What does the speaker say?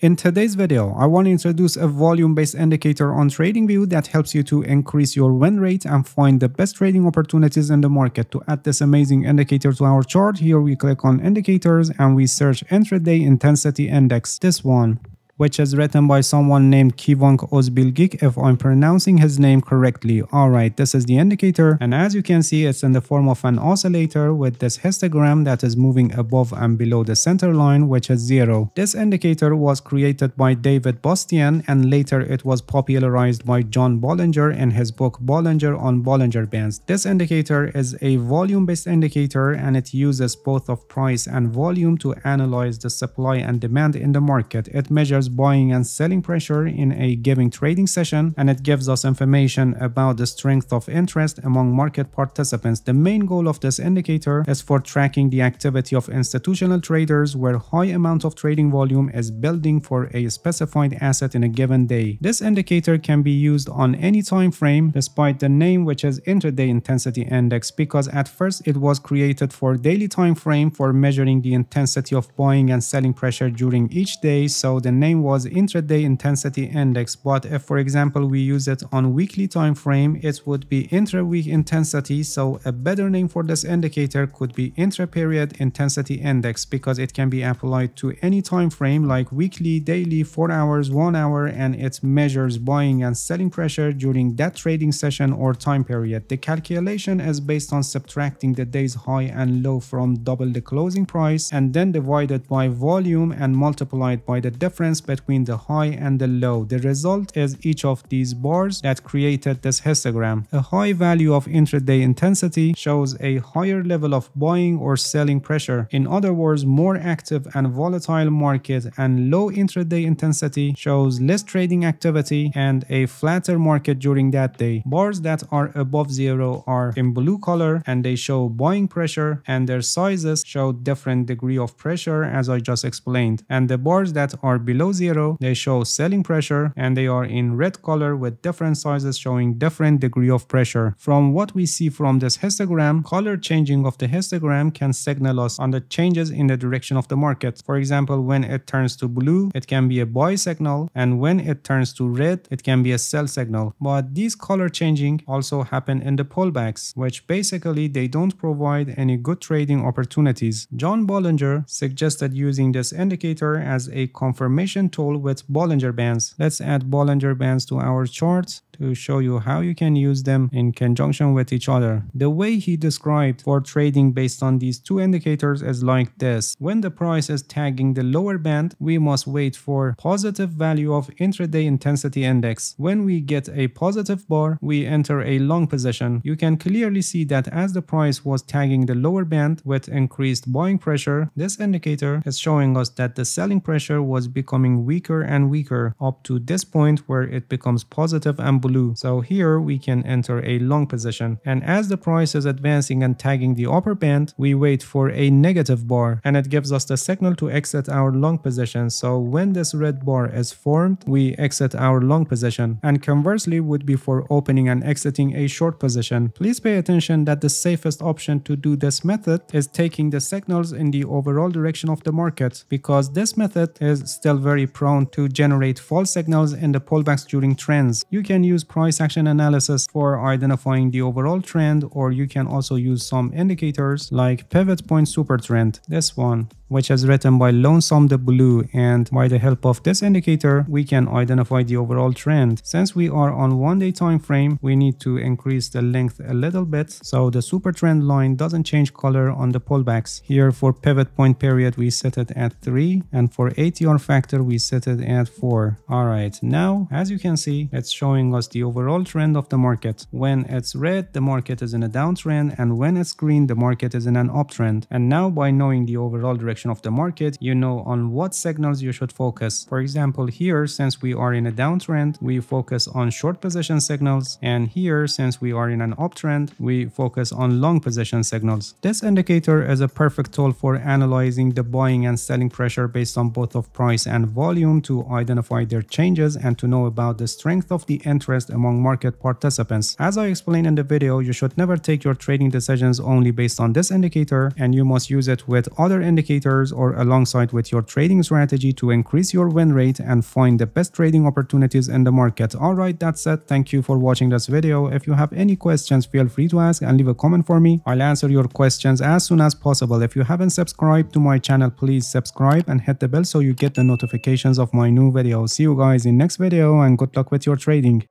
In today's video, I want to introduce a volume-based indicator on TradingView that helps you to increase your win rate and find the best trading opportunities in the market. To add this amazing indicator to our chart, here we click on indicators and we search intraday intensity index, this one which is written by someone named Kivanc Ozbilgic if I'm pronouncing his name correctly. Alright, this is the indicator and as you can see it's in the form of an oscillator with this histogram that is moving above and below the center line which is zero. This indicator was created by David Bostian and later it was popularized by John Bollinger in his book Bollinger on Bollinger Bands. This indicator is a volume based indicator and it uses both of price and volume to analyze the supply and demand in the market. It measures buying and selling pressure in a given trading session and it gives us information about the strength of interest among market participants. The main goal of this indicator is for tracking the activity of institutional traders where high amount of trading volume is building for a specified asset in a given day. This indicator can be used on any time frame despite the name which is intraday intensity index because at first it was created for daily time frame for measuring the intensity of buying and selling pressure during each day so the name was intraday intensity index but if for example we use it on weekly time frame it would be intra-week intensity. So a better name for this indicator could be intra-period intensity index because it can be applied to any time frame like weekly daily 4 hours 1 hour and it measures buying and selling pressure during that trading session or time period. The calculation is based on subtracting the day's high and low from double the closing price and then divided by volume and multiplied by the difference between the high and the low. The result is each of these bars that created this histogram. A high value of intraday intensity shows a higher level of buying or selling pressure. In other words, more active and volatile market and low intraday intensity shows less trading activity and a flatter market during that day. Bars that are above zero are in blue color and they show buying pressure and their sizes show different degree of pressure as I just explained. And the bars that are below zero, they show selling pressure and they are in red color with different sizes showing different degree of pressure. From what we see from this histogram, color changing of the histogram can signal us on the changes in the direction of the market. For example, when it turns to blue, it can be a buy signal and when it turns to red, it can be a sell signal. But these color changing also happen in the pullbacks, which basically they don't provide any good trading opportunities. John Bollinger suggested using this indicator as a confirmation tool with Bollinger Bands. Let's add Bollinger Bands to our chart to show you how you can use them in conjunction with each other. The way he described for trading based on these two indicators is like this. When the price is tagging the lower band, we must wait for positive value of intraday intensity index. When we get a positive bar, we enter a long position. You can clearly see that as the price was tagging the lower band with increased buying pressure, this indicator is showing us that the selling pressure was becoming weaker and weaker up to this point where it becomes positive and blue. So here we can enter a long position. And as the price is advancing and tagging the upper band, we wait for a negative bar and it gives us the signal to exit our long position. So when this red bar is formed, we exit our long position and conversely would be for opening and exiting a short position. Please pay attention that the safest option to do this method is taking the signals in the overall direction of the market because this method is still very prone to generate false signals in the pullbacks during trends. You can use use price action analysis for identifying the overall trend or you can also use some indicators like pivot point super trend, this one which is written by Lonesome the Blue and by the help of this indicator we can identify the overall trend. Since we are on one day time frame we need to increase the length a little bit so the super trend line doesn't change color on the pullbacks. Here for pivot point period we set it at 3 and for ATR factor we set it at 4. Alright now as you can see it's showing us the overall trend of the market. When it's red the market is in a downtrend and when it's green the market is in an uptrend and now by knowing the overall direction direction of the market, you know on what signals you should focus. For example, here, since we are in a downtrend, we focus on short position signals. And here, since we are in an uptrend, we focus on long position signals. This indicator is a perfect tool for analyzing the buying and selling pressure based on both of price and volume to identify their changes and to know about the strength of the interest among market participants. As I explained in the video, you should never take your trading decisions only based on this indicator and you must use it with other indicators indicators or alongside with your trading strategy to increase your win rate and find the best trading opportunities in the market. Alright, that's it. Thank you for watching this video. If you have any questions, feel free to ask and leave a comment for me. I'll answer your questions as soon as possible. If you haven't subscribed to my channel, please subscribe and hit the bell so you get the notifications of my new videos. See you guys in next video and good luck with your trading.